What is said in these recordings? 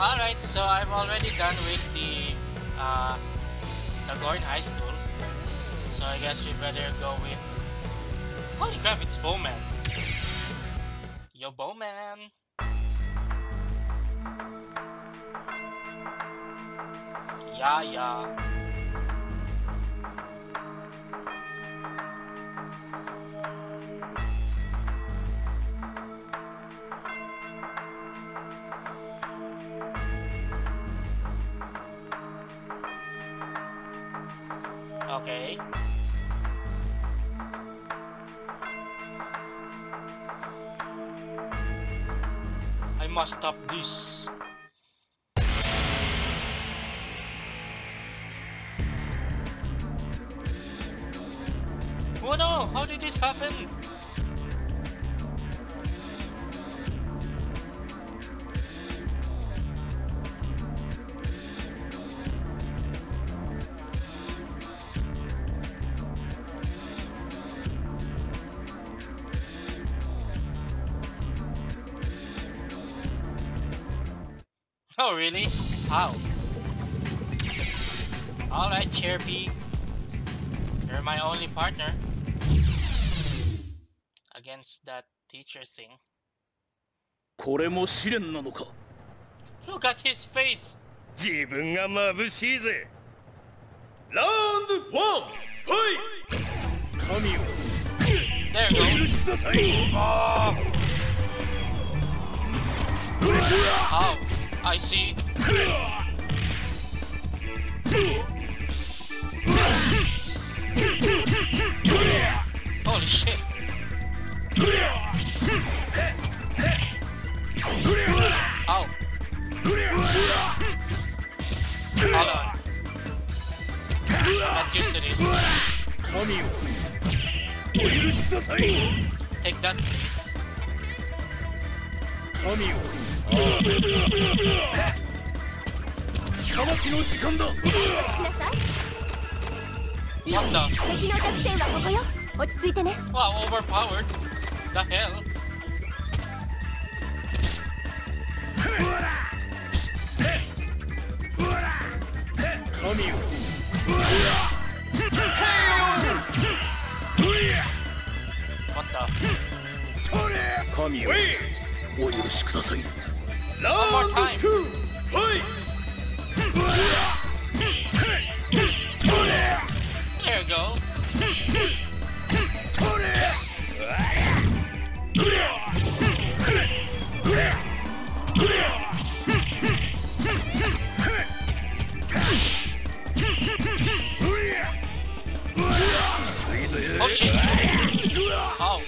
Alright, so I'm already done with the uh, Nagorn High School. So I guess we better go with... Holy crap, it's Bowman. Yo, Bowman. Yeah, yeah. Okay. I must stop this. Oh, really? How? Alright, Chirpy. You're my only partner. Against that teacher thing. これも試練なのか Look at his face! 自分が眩しいぜラウンドワンファイ神よ There you お許 go. しください Oh! Oh, I see. Holy shit. Ow. Hold on. Not used to this. Take that, please. 神よ裁きの時間だ。来なさい?敵の弱点はここよ。落ち着いてね。Wow, overpowered. The hell? 神よ。What the? 神よ。お許しください Round One more time. two, play! There you go. Oh shit! Oh.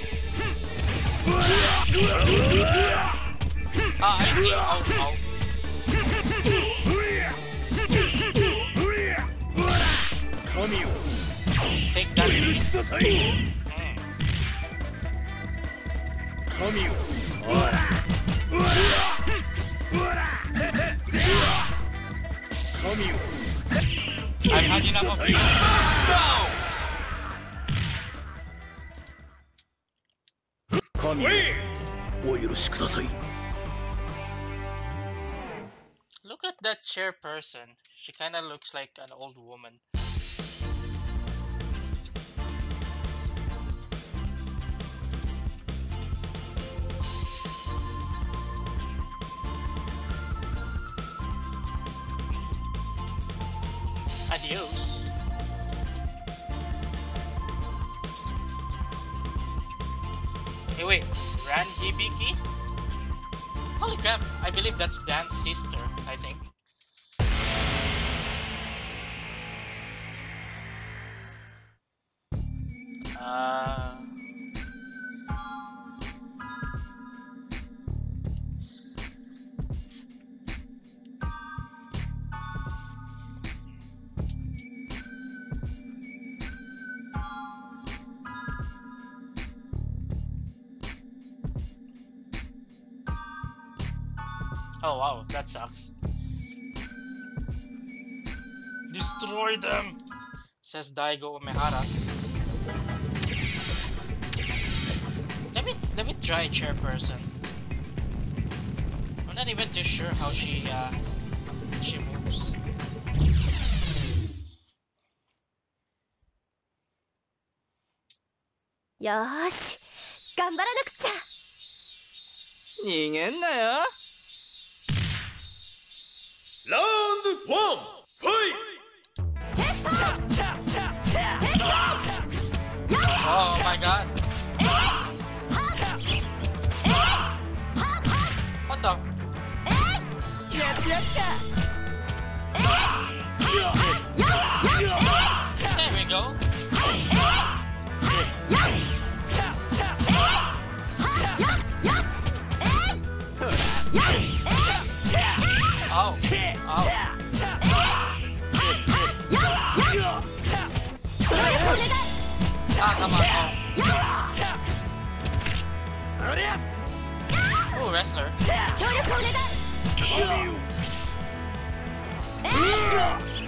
お許しください。That chairperson. She kinda looks like an old woman. Adios. Hey wait, Ran Hibiki? Holy crap, I believe that's Dan's sister, I think. Uh... Oh wow, that sucks. Destroy them! Says Daigo Umehara. Let me let me try chairperson. I'm not even too sure how she uh she moves. よーし頑張らなくちゃ逃げんなよラウ What the? There we go. Oh. Oh. Ah, come on. Oh. Ooh, wrestler. 協力お願い And you're still alive. Shit. チャーチ wrestler.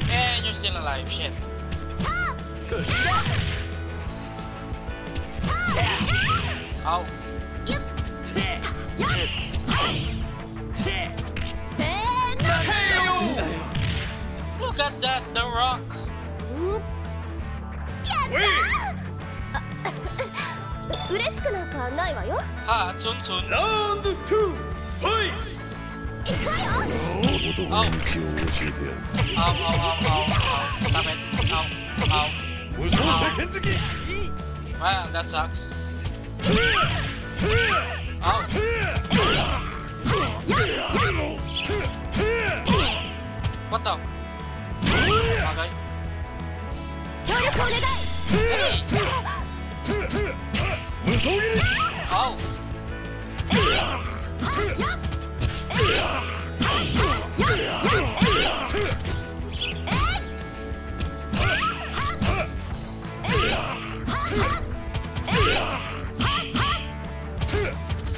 And you're still alive, shit. Good. Ow. Look at that, The Rock! Wait! うれしくなんかないわよ。はあチョンチョンラウンド2はい。行くよ。あおきを教えてやるあおあおあおあおあおダメあおあおおじょうせいけんづきわあだちゃくすあおまた協力お願い無双斬り Ow!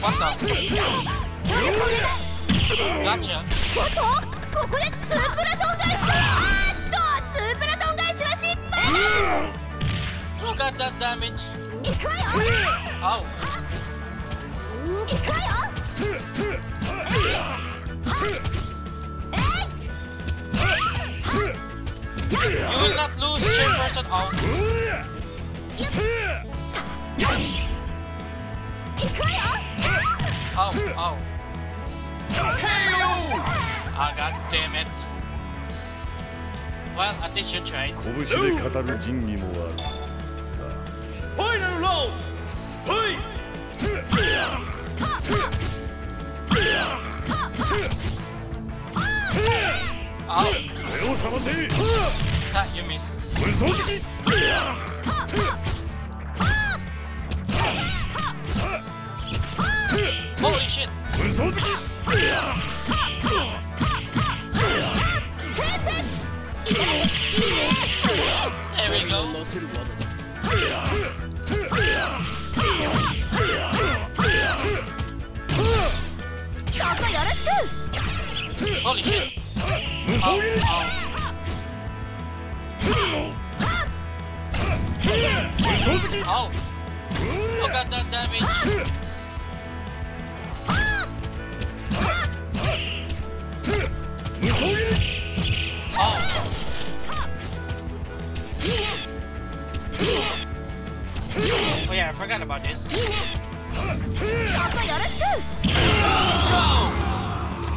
What the? 協力お願い Gotcha. おっとここでツープラトン返しあーっとツープラトン返しは失敗 Look at that damage. 拳で語る仁義もある。There we go. なせる技だそこよろしく Holy shit. 無双 Ow. 斬り Ow. 無双斬り Ow. Look at that damage. 無双斬 Oh yeah, I forgot about this. そこよろしく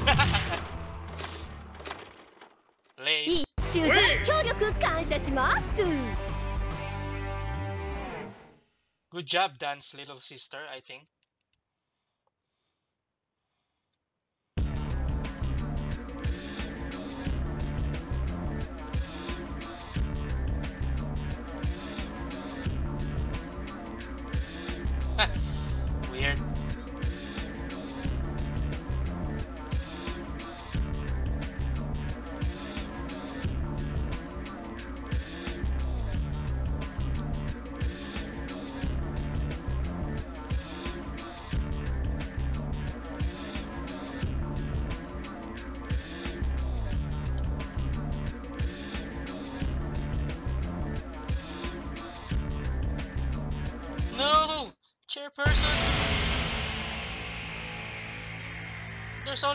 Late. いい修正協力感謝します Good job, Dance little sister, I think.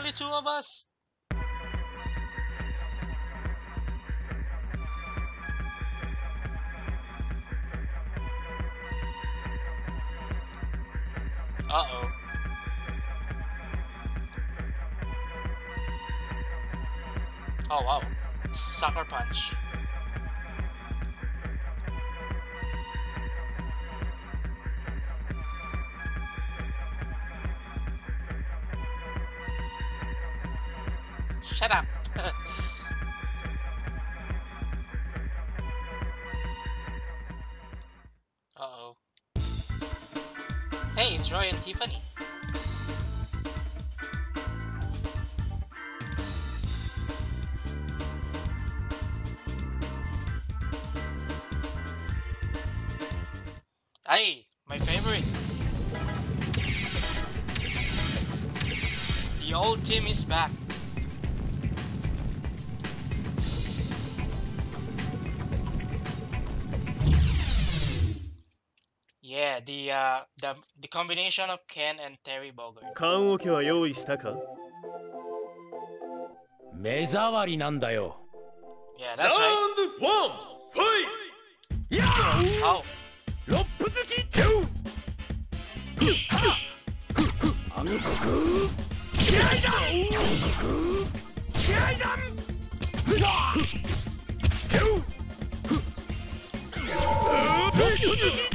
Only two of us. Uh-oh. Oh wow. Sucker punch. Shut up. Uh-oh. Hey, it's Roy and Tiffany. Ay, my favorite. The old team is back. Yeah, the uh the the combination of Ken and Terry Bogard. 棺桶は用意したか目障りなんだよ Yeah, that's right. ンドワンファイやあ Oh, ロップ好きキュー暗黒気合いだ気合いだふだキューロップ好き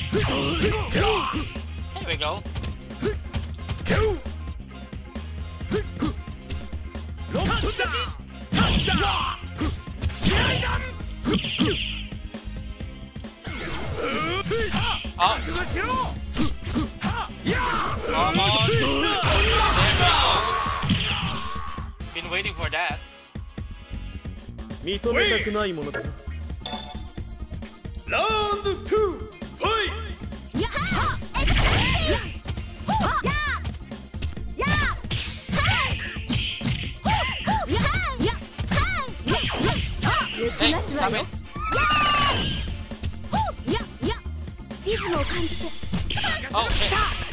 Oh. 認めたくないものだな。ラウンド2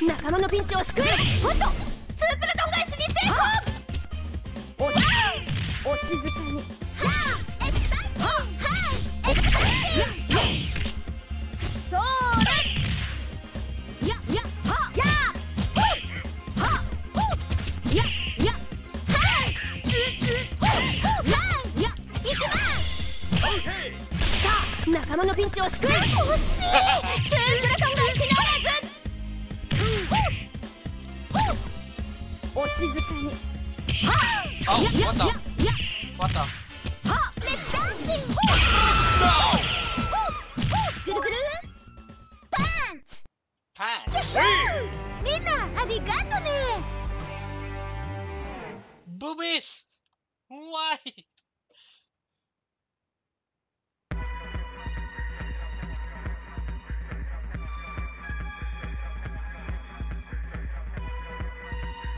仲間のピンチを救えおっとスープラトン返しに成功おしお静かに。はあエクサイトはいエクサイト仲間のピンチを救え惜しいスープラトン返しならずお静かに。Oh, や what や the? や What the? はレッツダンシング No! ぐるぐるパンチ Pants. みんなありがとね Boobies! Why?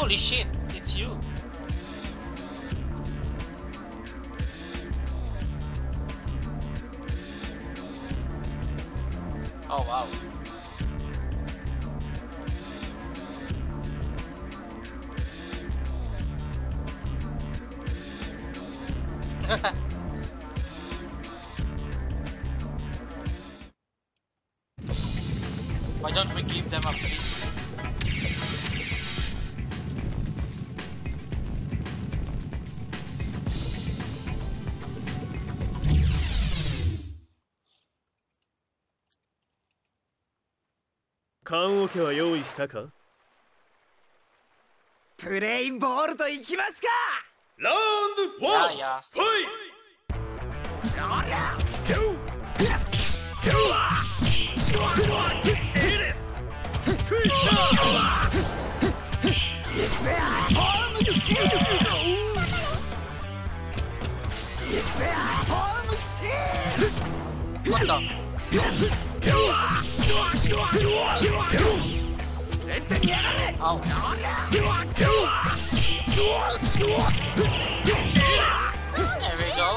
Holy shit, it's you. 棺桶は用意したか？プレインボールといきますか？ラウンドワン.ファイおりゃトゥトゥエレストゥイホームチーホームチー What the? 絶対にやられ Ow. おりゃ There we go.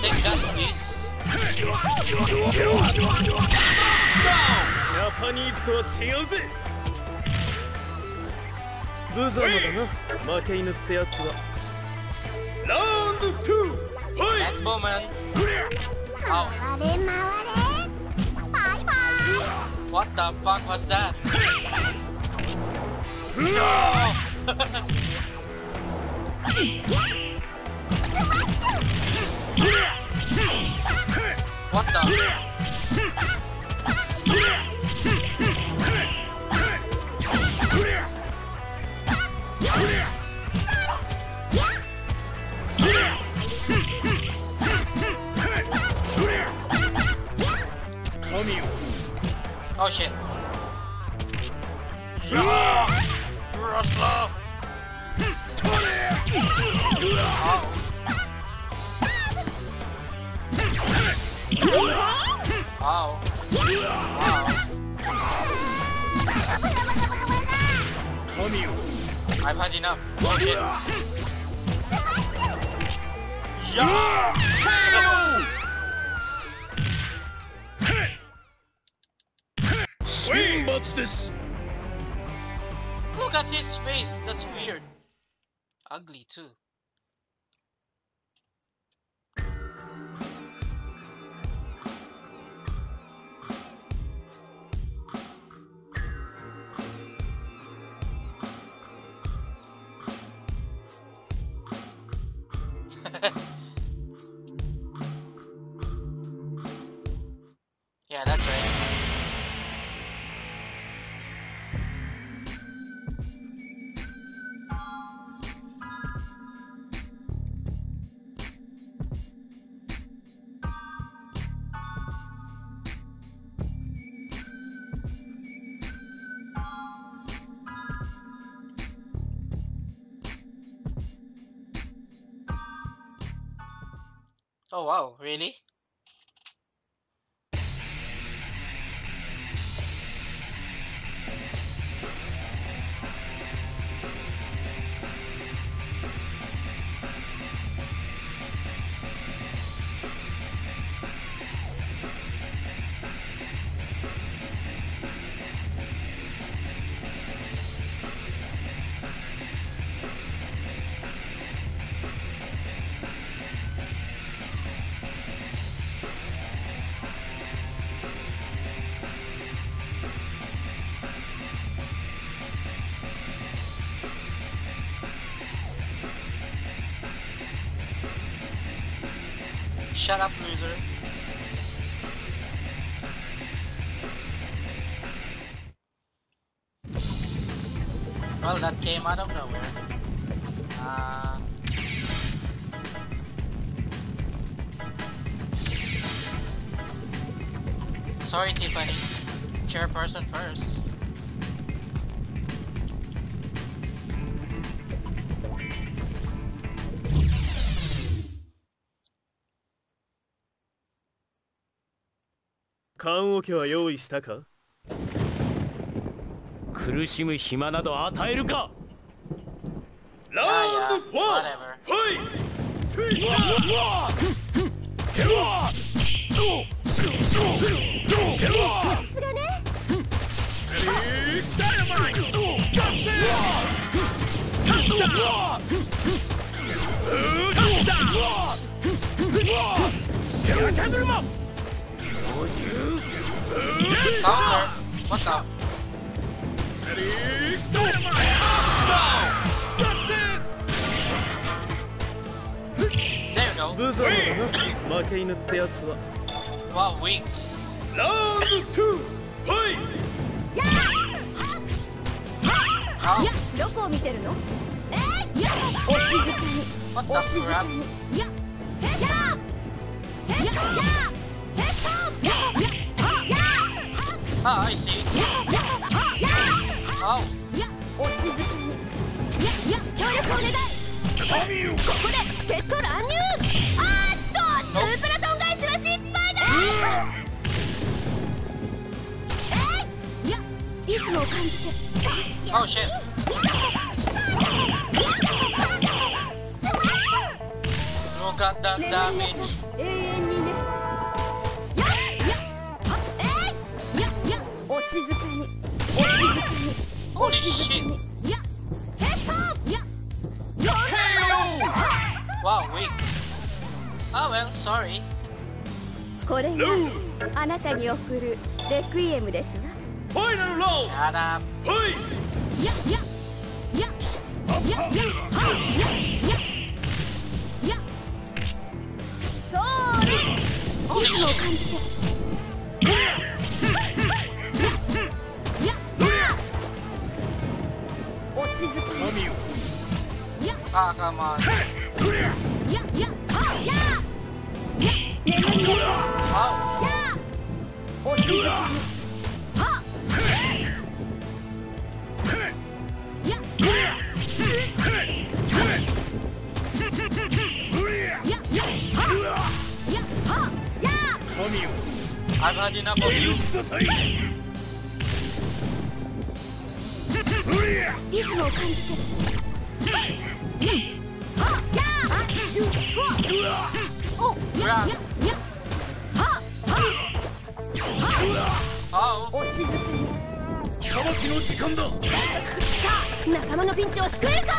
Take that, please. ジャパニーズとは違うぜ無様だな負け犬ってやつは Bowman. Ow. What the fuck was that? No! what the? Oh shit. Yeah! Rustler! Ow. Ow. I've had enough. Oh shit. Yeah! Look at his face. That's weird. Ugly too. Oh wow, really? Shut up, loser. Well, that came out of nowhere. Uh... Sorry, Tiffany. Chairperson first. 棺桶は用意したか？苦しむ暇など与えるか？ラウンド yeah. ワン Whatever. ファイトさすがね負け犬ってやつは Wow, weak. ラウンド2ファイ Oh, いやどこを見てるのえいやお静かにお静か?にいやチェストチェスト Ah, I see. ややや Oh, いやお静かにいやいや協力お願いここで助っ人乱入あーっとスープラトン返しは失敗だえいいやリズムを感じて oh shit. You got that レ damage. Holy. Oh well, sorry. これがあなたに送るレクイエムですわファイナルラウン Shut up. ドファイいやいやいやいやいやはいやいやいやそうリ Holy ズムを shit. 感じてややややはやはや I've had enough of you. くださいリズムを感じてはやお Oh, お静かに裁きの時間だ。さあ仲間のピンチを救えるか？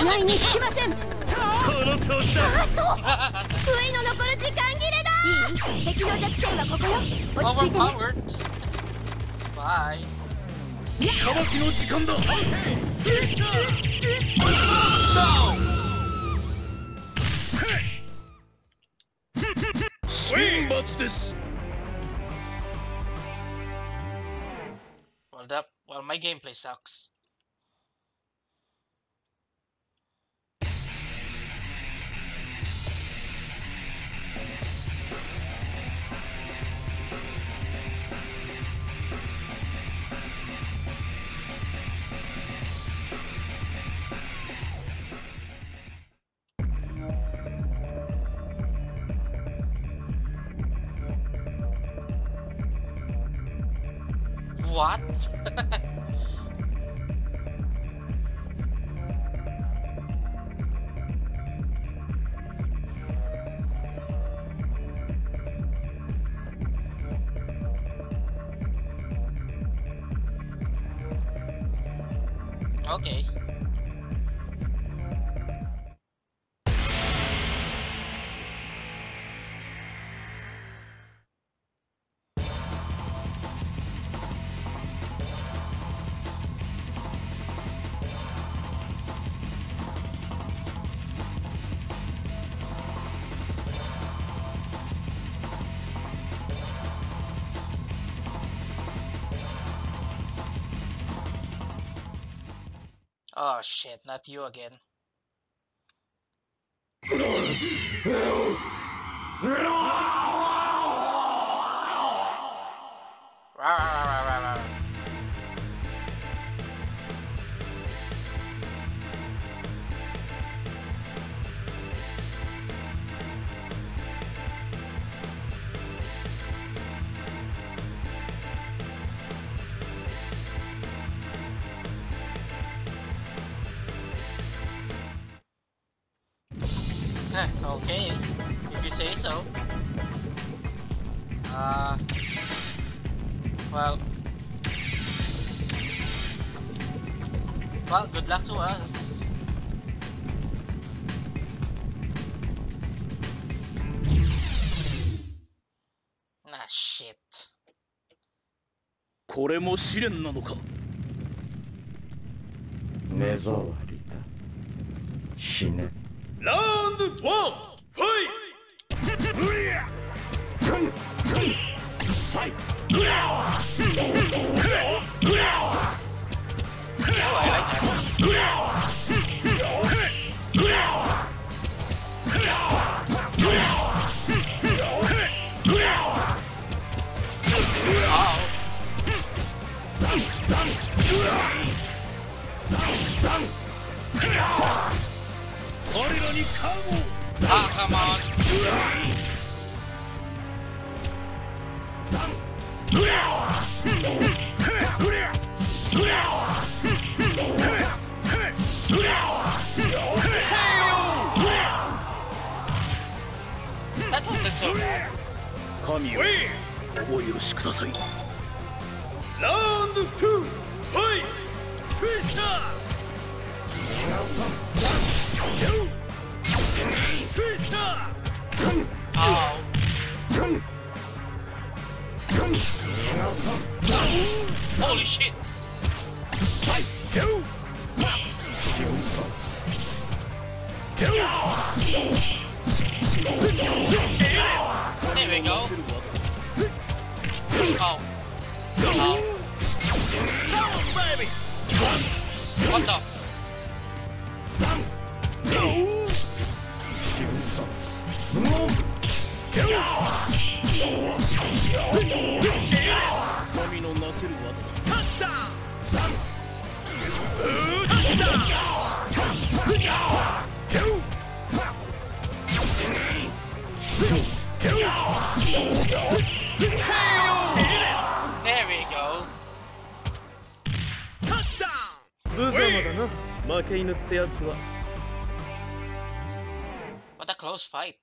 穴に引きません。その調子だ。あっとの残る時間切れだ！いい敵の弱点はここよ。落ち着いてね。Overpowered. Bye. 裁きの時間だ This? Well, that well, my gameplay sucks. What? okay. Oh shit, not you again. Rah, Well. Well, good luck to us. Ah, shit. これも試練なのか？目障りだ。死ね。ラウンドワンファイト！うりゃ！うんぐんさい！Holy shit! Fight! Two! Two! Two! There we go! Oh! Oh! Oh, baby! What the? No! 負け犬ってやつはまたクロスファイト。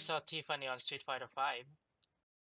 saw Tiffany on Street Fighter Five.